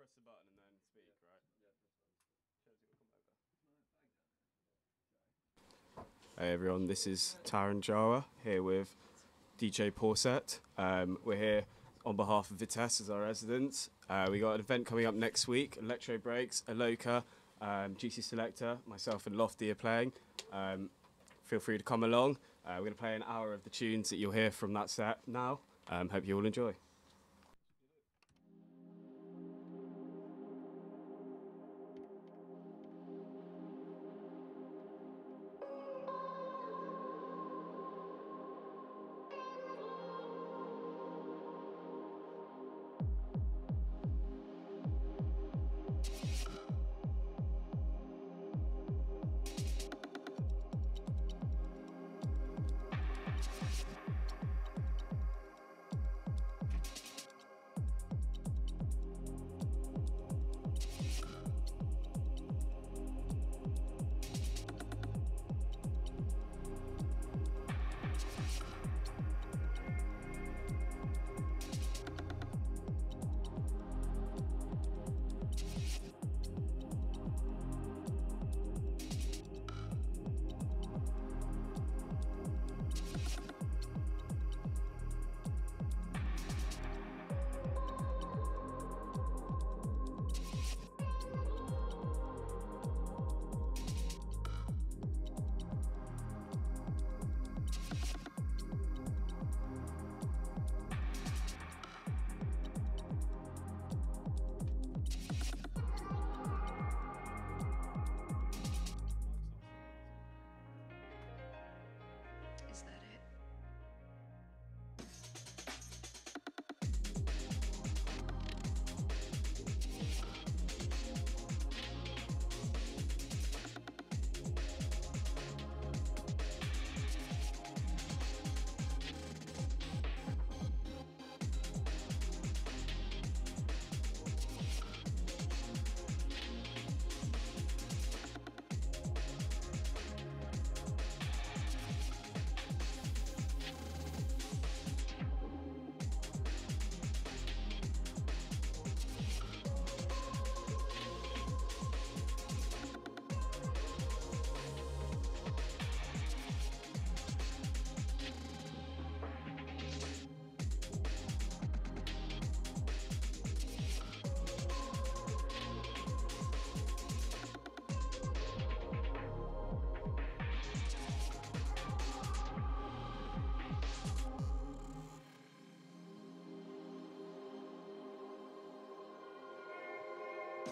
pre- I press the button and then speak, right? Chelsea will come over. Hey everyone, this is Taran Jawa here with DJ Porsett. Um, we're here on behalf of Vitesse as our residents. Uh, we got an event coming up next week. Electro Breaks, Aloka, um, JUICY SELEKTA, myself and Lofty are playing. Um, feel free to come along. Uh, we're going to play an hour of the tunes that you'll hear from that set now. Um, hope you all enjoy.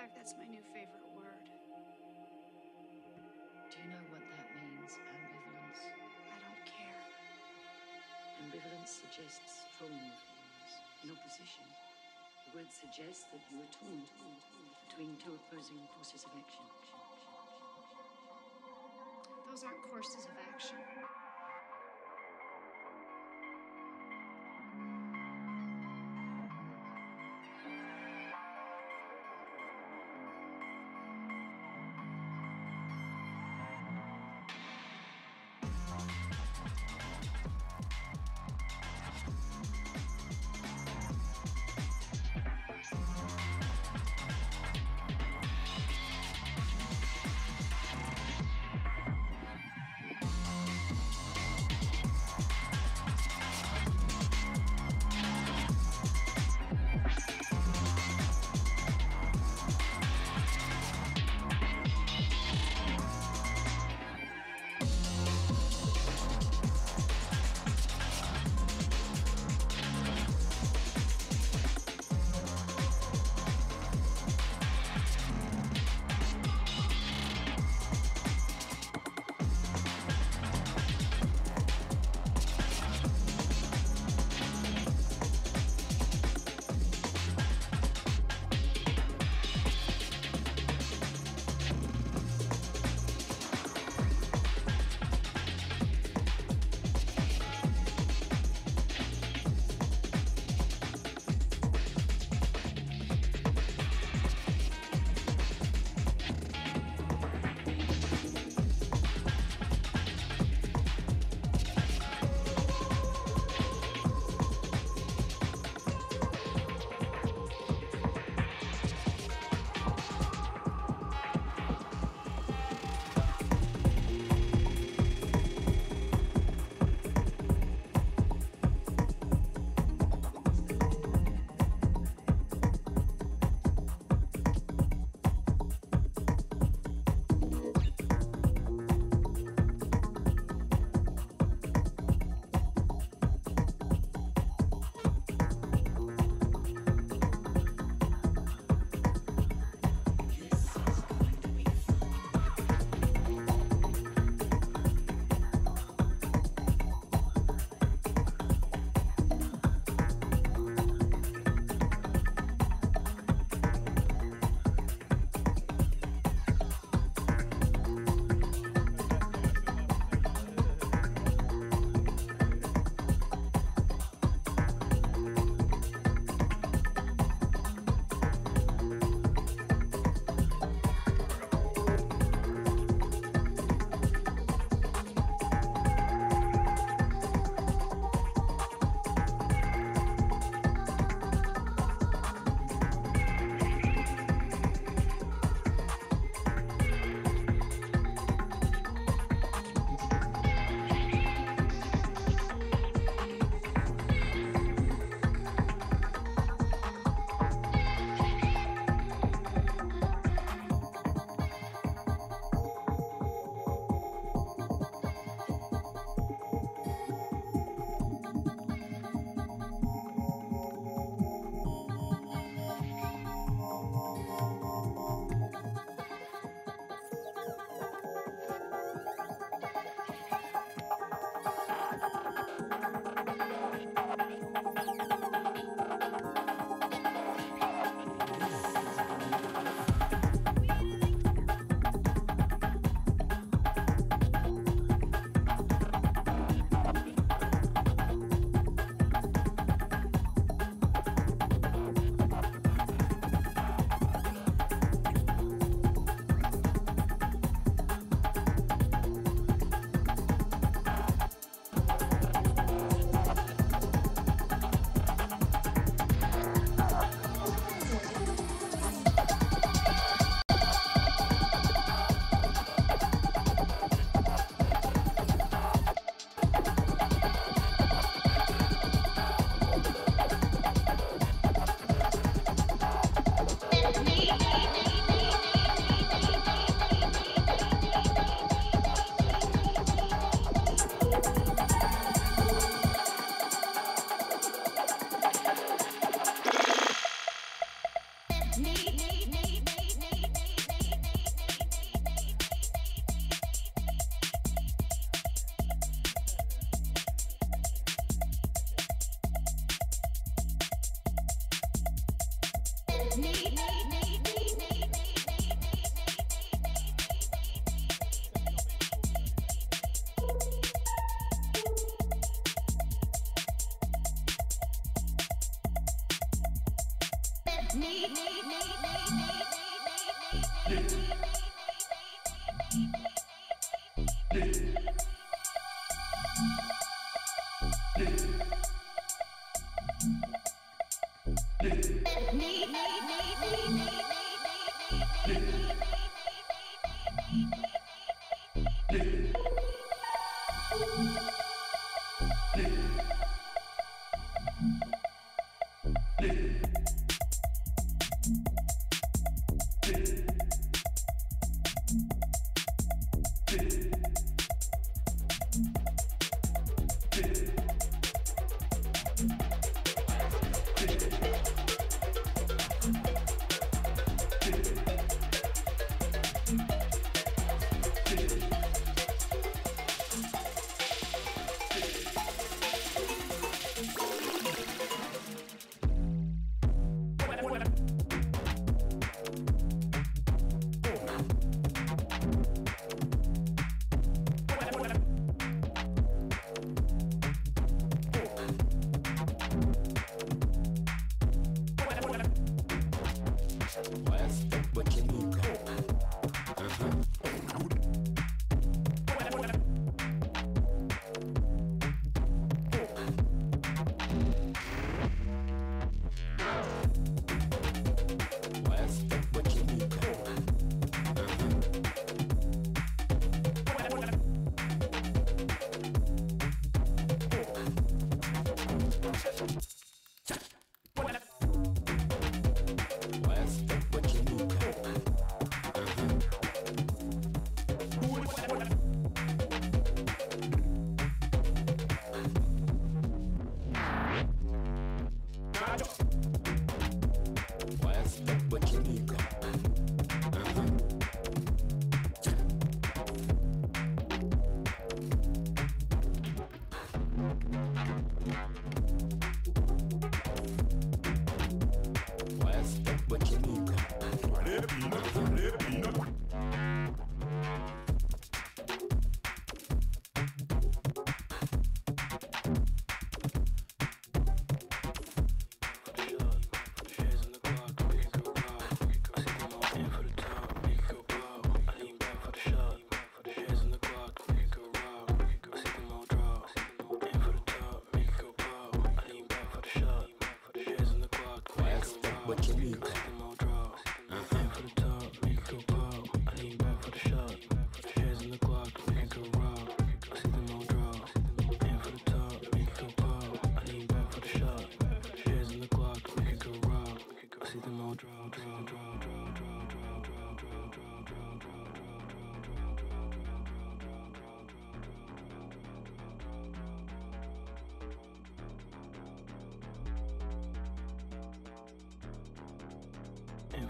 fact, that's my new favorite word. Do you know what that means, ambivalence? I don't care. Ambivalence suggests strong feelings in opposition. The word suggests that you are torn, torn, torn between two opposing courses of action. Those aren't courses of action.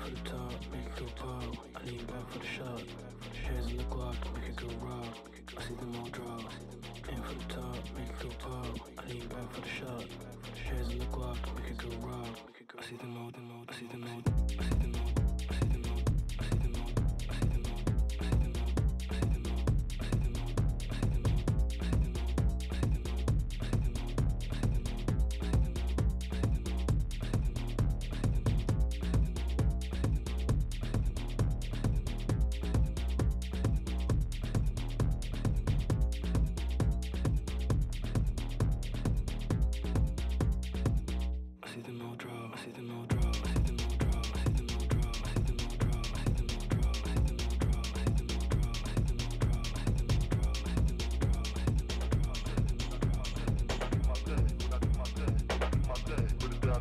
For the top, make it go pop. I lean back for the shot. Hands in the Glock, make it go raw. I see them all draw. Aim for the top, make it go pop. I lean back for the shot. Hands in the Glock, make it go raw. I see them all, them all, I see them all, I see them all.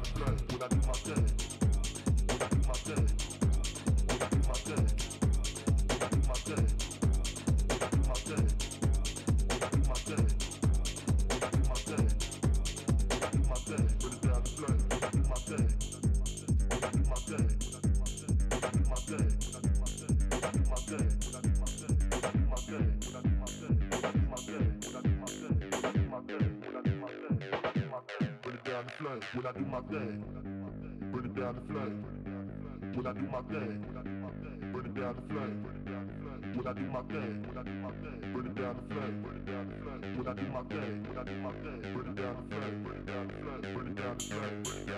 Clubman. When I do my thing. Bring it down the flame. When I do my thing, burn it down the flame. When I do my thing, burn it down the flame. Burn flame. When I do my thing, when I do my thing, burn it down the flame. Burn it down the flame. Burn it down the flame. Burn it down the flame. Burn it down the flame. Burn it down the flame. Burn it down the flame. Burn it down the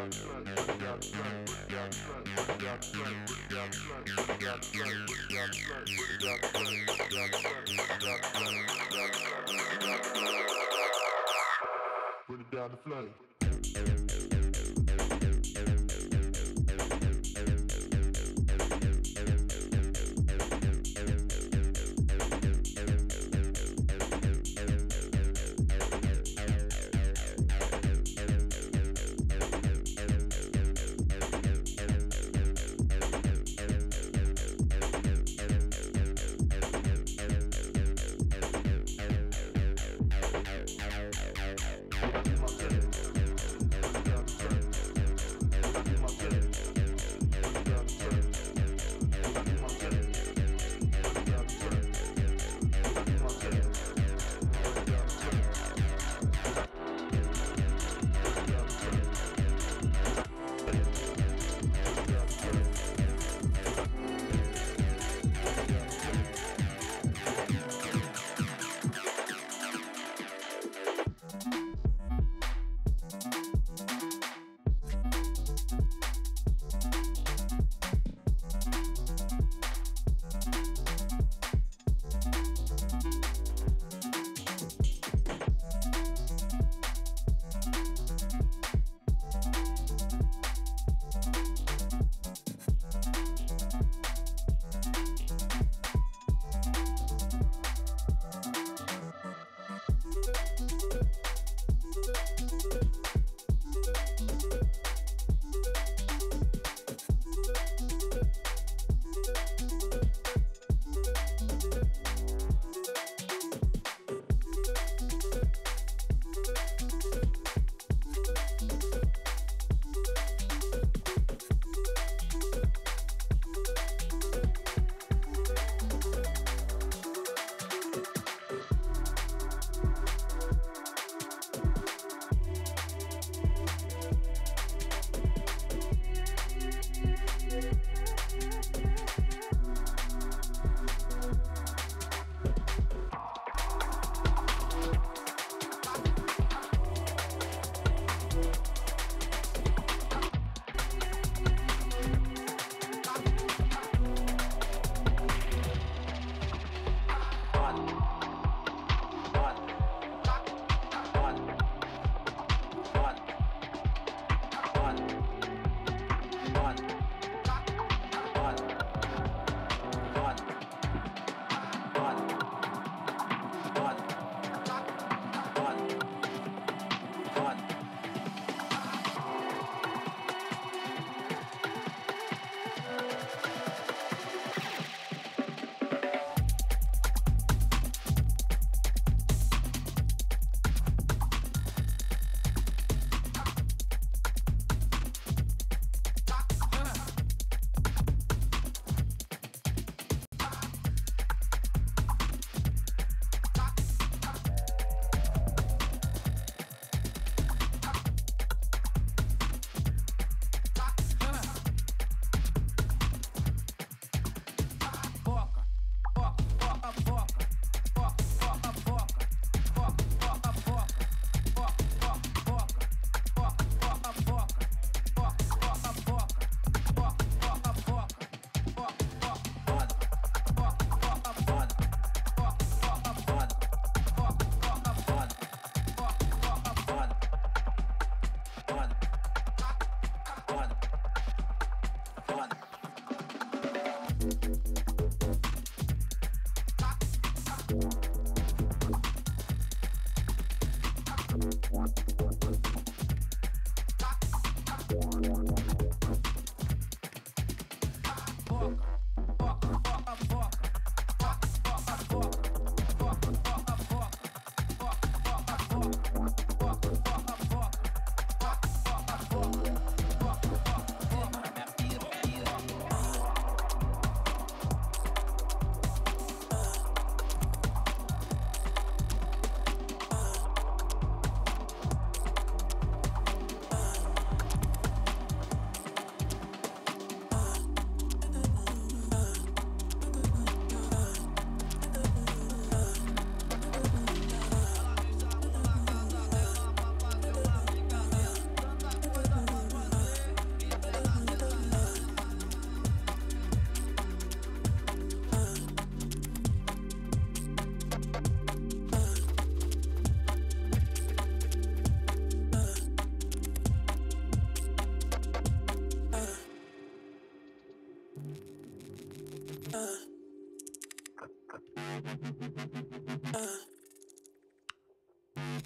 flame. Burn it down the flame. Burn it down the flame. Burn it down the flame. Burn it down the flame. Burn it down the flame. Burn it down the flame. Burn it down the flame.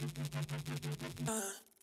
Thank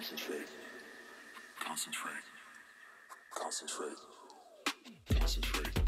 Concentrate. Concentrate. Concentrate. Concentrate.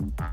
Bye.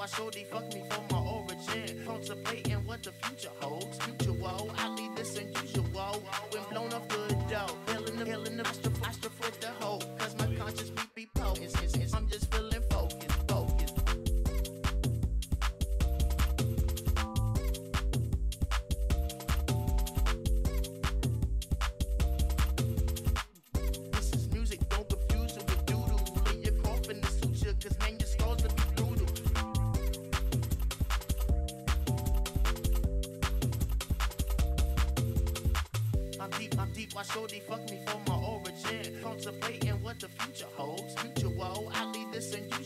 Why should they fuck me for my origin? Contemplating what the future holds. My shorty fuck me for my origin. Contemplating what the future holds. Mutual, I leave this and you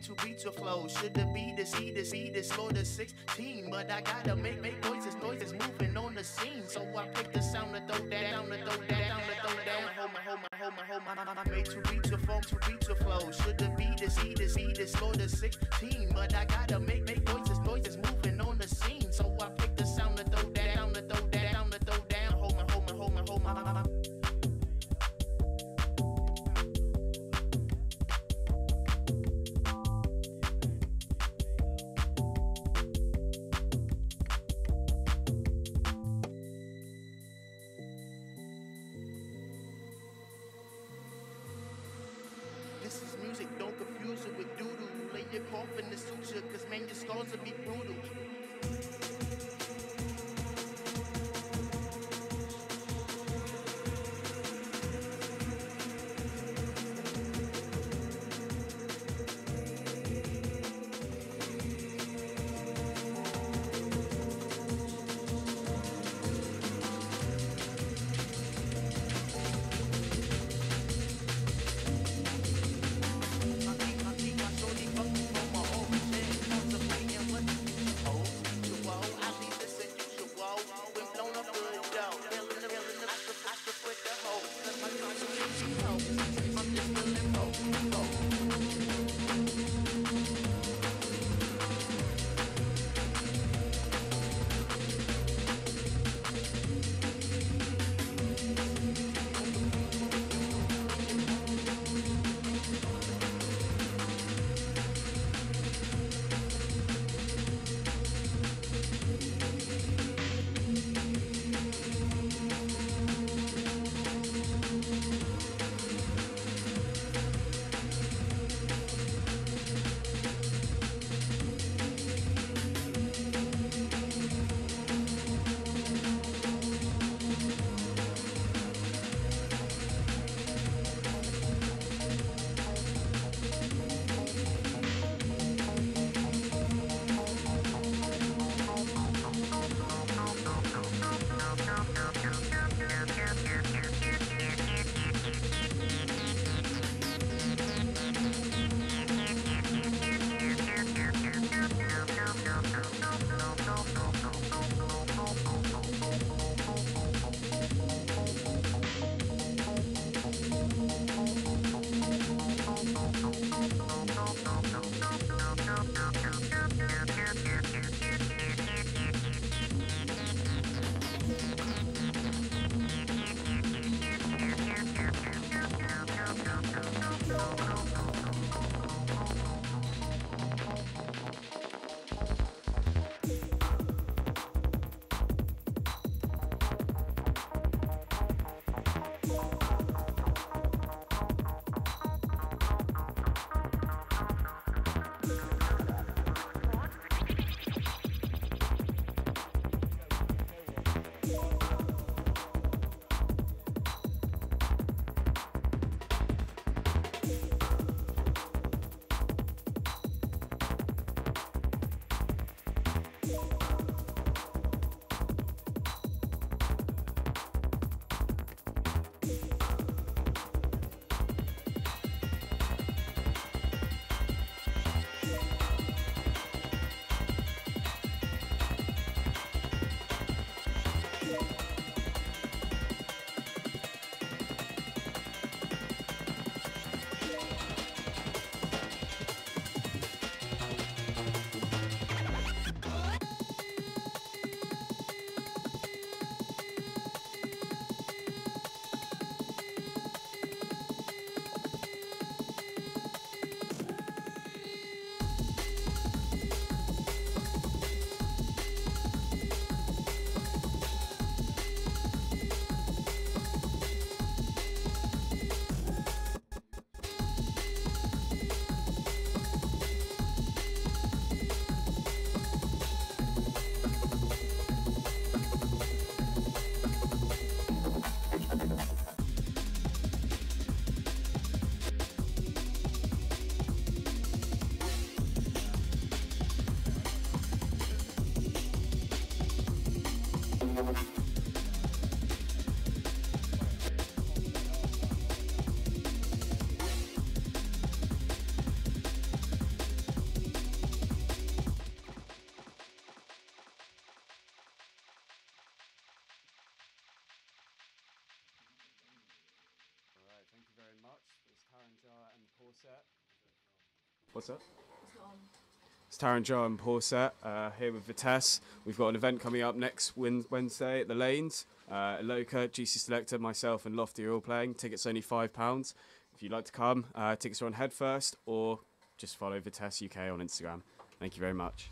want to reach your flow. Should the be the C, the C, the score the 16. But I gotta make make noises, noises moving on the scene. So I pick the sound to throw that down, to throw that down, to throw down. Hold my, hold my, hold my, hold my, my, my, made to reach your phone, to reach your flow. Should the be the C, the C, the score the 16. But I gotta make make noises, noises moving What's up? It's Taran Jawa and Porsett uh, here with Vitesse. We've got an event coming up next Wednesday at the Lanes. Uh, Loka, JUICY SELEKTA, myself, and Lofty are all playing. Tickets only £5. If you'd like to come, uh, tickets are on Headfirst or just follow Vitesse UK on Instagram. Thank you very much.